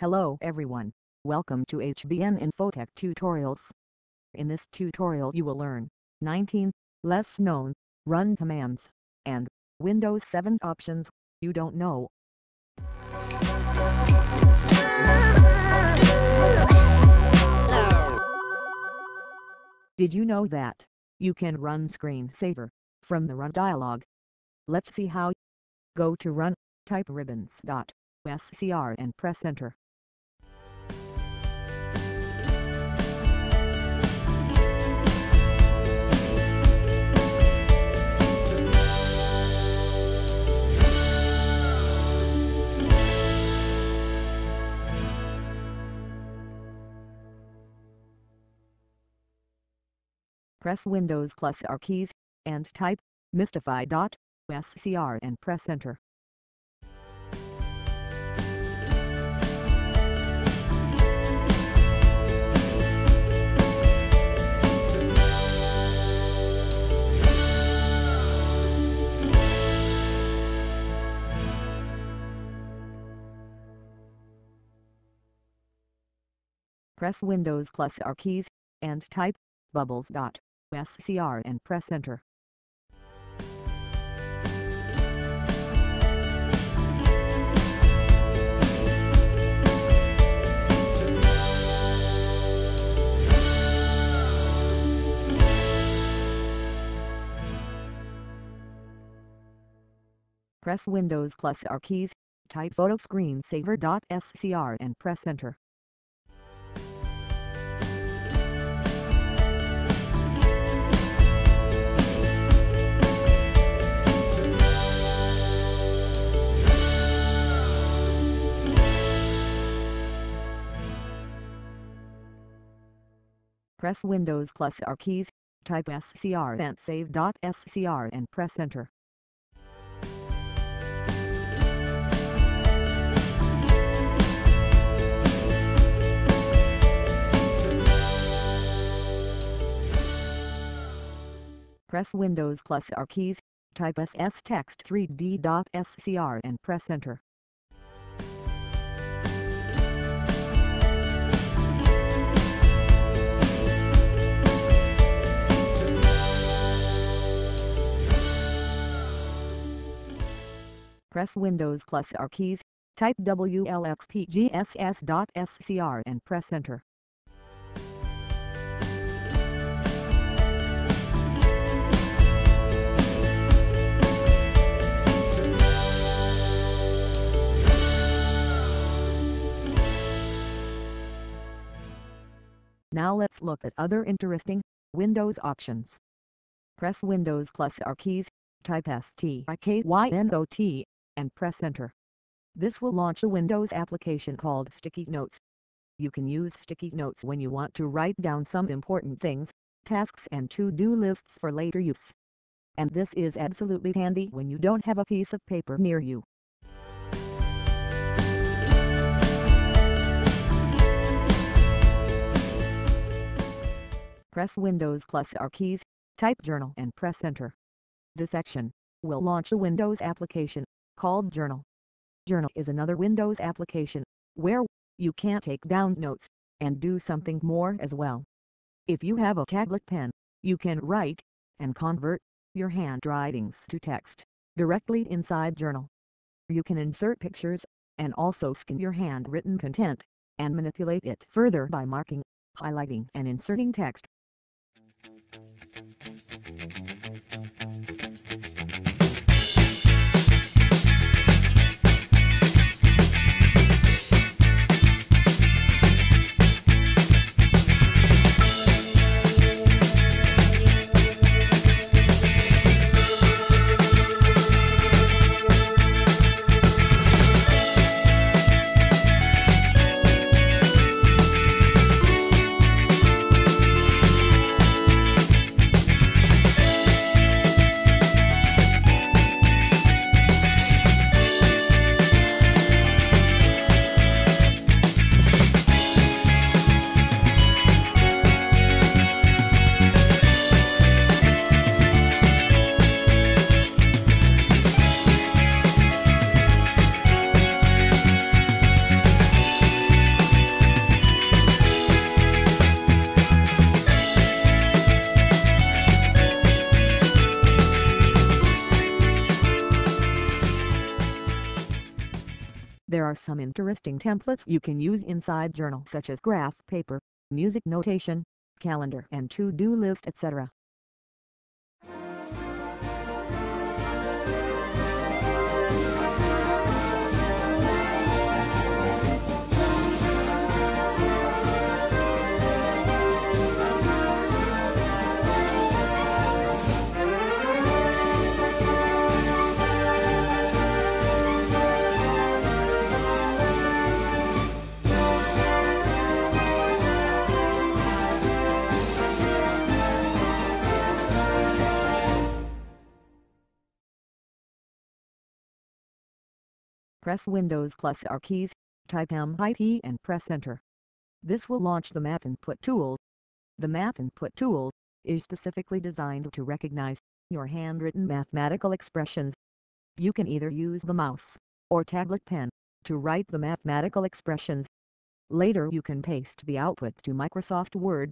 Hello everyone, welcome to HBN Infotech Tutorials. In this tutorial you will learn 19 less known run commands and Windows 7 options you don't know. Did you know that you can run screensaver from the run dialog? Let's see how. Go to run, type ribbons.scr and press enter. Press Windows plus R keys, and type mystify.scr and press enter. Press Windows plus R keys, and type bubbles.scr and press enter. Press Windows plus R keys, type photo screensaver.scr and press enter. Press Windows plus R keys, type scrnsave.scr and press enter. Press Windows plus R keys, type sstext3d.scr and press enter. Press Windows plus R keys, type wlxpgss.scr and press enter. Now let's look at other interesting Windows options. Press Windows plus R keys, type STIKYNOT, and press enter. This will launch a Windows application called Sticky Notes. You can use Sticky Notes when you want to write down some important things, tasks and to-do lists for later use. And this is absolutely handy when you don't have a piece of paper near you. Press Windows plus R keys, type Journal and press enter. This section will launch a Windows application called Journal. Journal is another Windows application where you can take down notes and do something more as well. If you have a tablet pen, you can write and convert your handwritings to text directly inside Journal. You can insert pictures and also scan your handwritten content and manipulate it further by marking, highlighting and inserting text. Are some interesting templates you can use inside Journal such as graph paper, music notation, calendar and to-do list etc. Press Windows plus R keys, type MIP and press Enter. This will launch the Math Input tool. The Math Input tool is specifically designed to recognize your handwritten mathematical expressions. You can either use the mouse or tablet pen to write the mathematical expressions. Later you can paste the output to Microsoft Word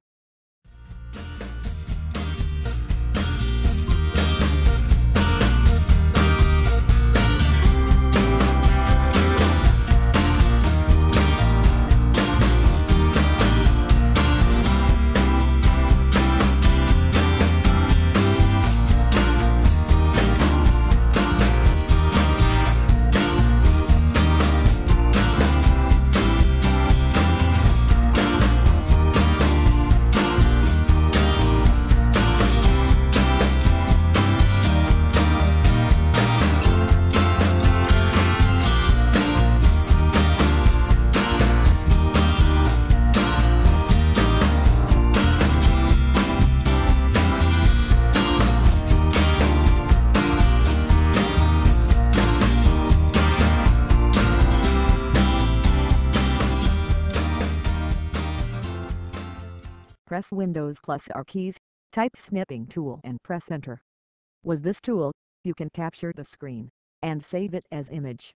Press Windows plus R keys, type Snipping tool and press Enter. With this tool, you can capture the screen and save it as image.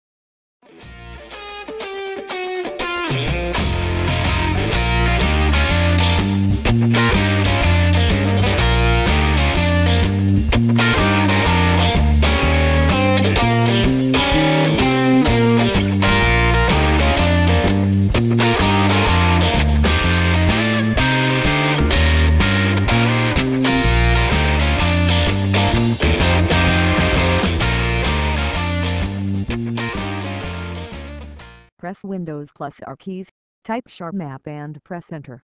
Press Windows plus R keys, type charmap and press Enter.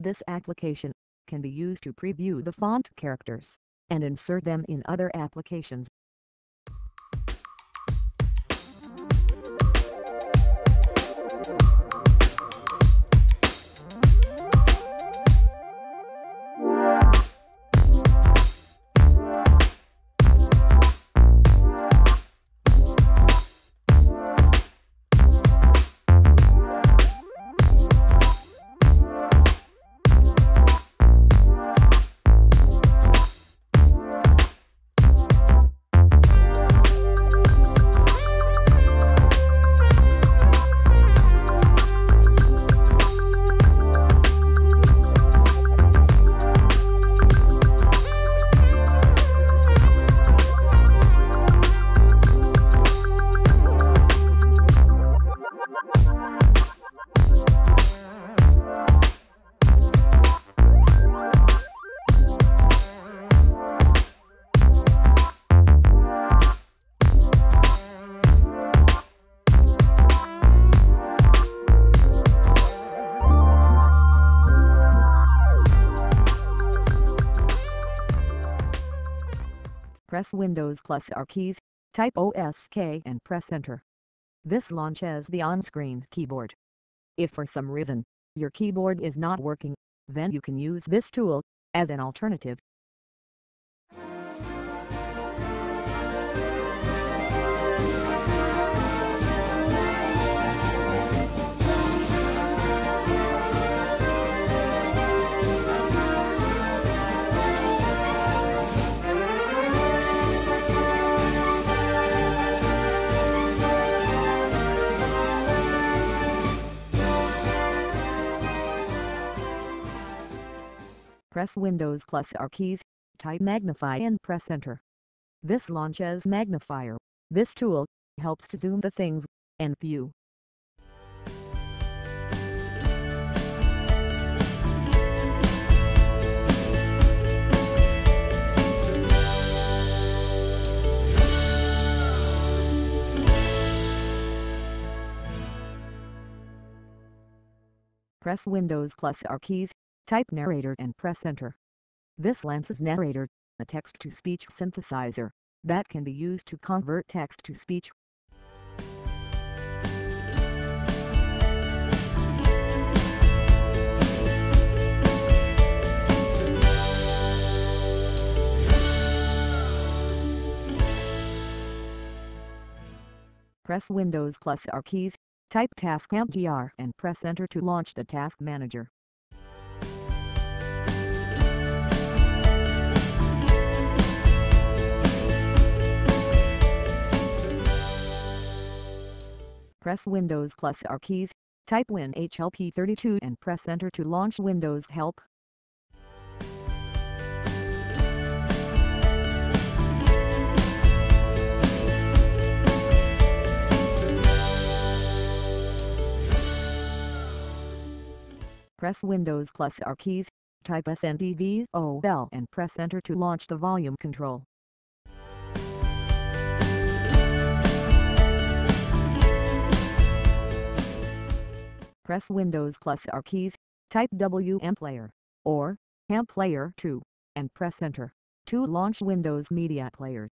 This application can be used to preview the font characters and insert them in other applications. Windows plus R keys, type OSK and press Enter. This launches the on-screen keyboard. If for some reason, your keyboard is not working, then you can use this tool, as an alternative. press Windows plus R keys, type magnify and press enter. This launches magnifier. This tool helps to zoom the things and view. press Windows plus R keys, type narrator and press enter. This Lance's narrator, a text-to-speech synthesizer, that can be used to convert text to speech. Press Windows plus R keys, type Task taskmgr and press enter to launch the task manager. Press Windows plus R keys, type WinHLP32 and press enter to launch Windows Help. Press Windows plus R keys, type SNDVOL and press enter to launch the volume control. Press Windows plus R keys, type WM Player, or HAM Player 2, and press enter, to launch Windows Media Player.